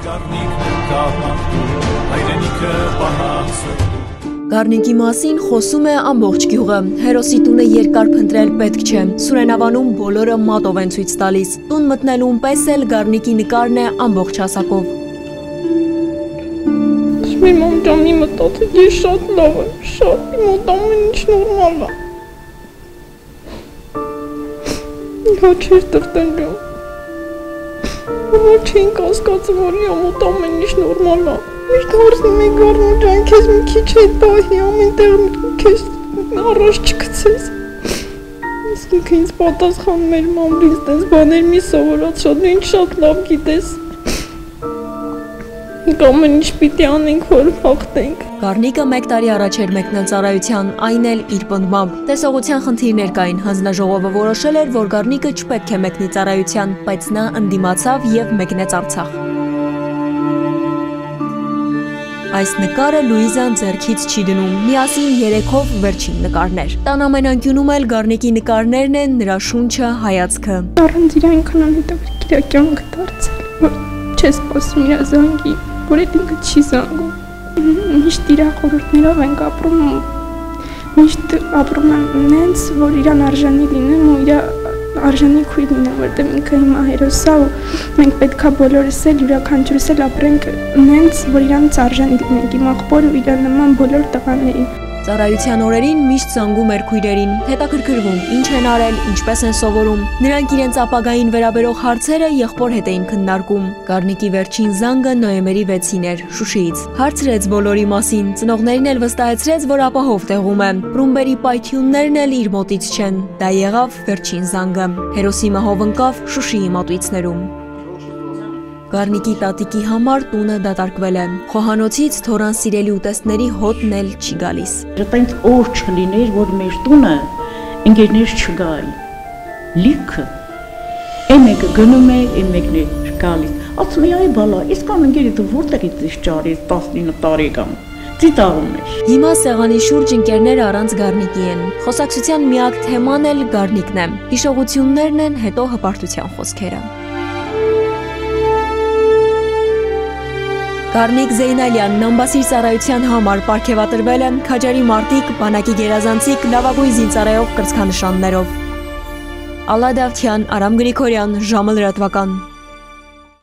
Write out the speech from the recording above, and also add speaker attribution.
Speaker 1: Գառնիկն է կապանքու, հայրենիքը պահանցը
Speaker 2: Գառնիկի մասին խոսում է ամբողջ գյուղը։ Հերոսի տունը երկար փնտրել պետք չէ։ Սուրենավանում բոլորը մատով են ցույց տալիս։ Տուն մտնելուն պես էլ Գառնիկի նկարն է ամբողջ հասակով։
Speaker 3: Մեր մամջամի մտածել ես շատ լավ է, շատ մոտ ամեն ինչ նորմալ է։ Իհա չէր տրտնջում։ Որ չէին կասկածը, որ իմ մոտ ամեն ինչ նորմալ է։ Միշտ հարցնում եք Գառնու ջան, քեզ մի քիչ հետ պահի, ամենտեղ քեզ առաջ չգցես։ Իսկ ինքը ինձ պատասխանում էր մամրից, տես բաներ մի սովորացրած, դու ինչ շատ լավ գիտես։ Մենք ամեն ինչ պիտի անենք, որ հաղթենք։
Speaker 2: Գառնիկը 1 տարի առաջ էր մեկնել ծառայության, այն էլ իր պնդմամբ։ Տեսողության խնդիրներ կային, հանձնաժողովը որոշել էր, որ Գառնիկը չպետք է մեկնի ծառայության, բայց նա ընդդիմացավ եւ մեկնեց Արցախ։ Այս նկարը Լուիզան ձեռքից չի դնում։ Միասին երեքով վերջին նկարներ։ Տան ամենանկյունում էլ Գառնիկի նկարներն են, նրա շունչը, հայացքը։
Speaker 3: Առանց իր այնքան հետաքրքիր կյանք դարձել, որ չես սպասում իր զանգի, որ էլ ինքը չի զանգում։ Միշտ իր խորհուրդներով ենք ապրում, միշտ ապրում եմ նենց, որ իրան արժանի լինեմ ու իր արժանի քույր լինեմ, որտեղ ինքը հիմա հերոս է ու մենք պետքա բոլորս էլ յուրաքանչյուրս էլ ապրենք նենց, որ իրանց արժանի լինենք, իմ աղբոր ու իր նման բոլոր տղաներին։
Speaker 2: Ծառայության օրերին միշտ զանգում էր քույրերին, հետաքրքրվում, ինչ են արել, ինչպես են սովորում։ Նրանք իրենց ապագային վերաբերող հարցերը եղբոր հետ էին քննարկում։ Գառնիկի վերջին զանգը նոյեմբերի 6-ին էր, Շուշիից։ Հարցրեց բոլորի մասին, ծնողներին էլ վստահեցրեց, որ ապահով տեղում է։ Ռումբերի պայթյուններն էլ իր մոտից չեն։ Դա եղավ վերջին զանգը։ Հերոսի մահով ընկավ Շուշիի մատույցներում։ Գառնիկի տատիկի համար տունը դատարկվել է։ Խոհանոցից թորան սիրելի ուտեստների հոտն էլ չի գալիս։
Speaker 4: Այդպես օր չլիներ, որ մեր տունը ընկերներ չգայի։ Լիքը Այն մեկը գնում է, այն մեկն է գալիս։ Ասում է, այ բալա, իսկ ան ընկերը դու որտեղից ես ճարես 19 տարեկան։ Ծիտաղում էր։
Speaker 2: Հիմա սեղանի շուրջ ընկերները առանց Գառնիկի են։ Խոսակցության միակ թեման էլ Գառնիկն է։ Հիշողություններն են, հետո հպարտության խոսքերը։ Գառնիկ Զեյնալյանն ամբասիր ծառայության համար ապարգևատրվել է Քաջարի մարտիկ, բանակի գերազանցիկ, լավագույն զինծառայող կրծքանշաններով։ Ալադավթյան, Արամ Գրիգորյան, ժամը լրատվական։